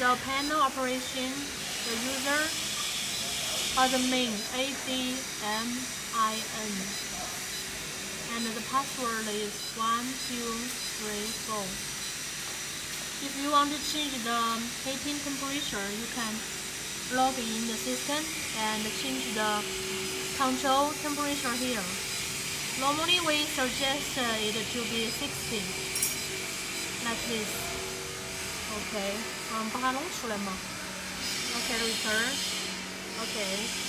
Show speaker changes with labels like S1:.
S1: the panel operation, the user admin A-D-M-I-N and the password is 1234. If you want to change the heating temperature, you can log in the system and change the control temperature here. Normally we suggest it to be 60, like this. ok，嗯，把它弄出来嘛。我看了一下儿，ok。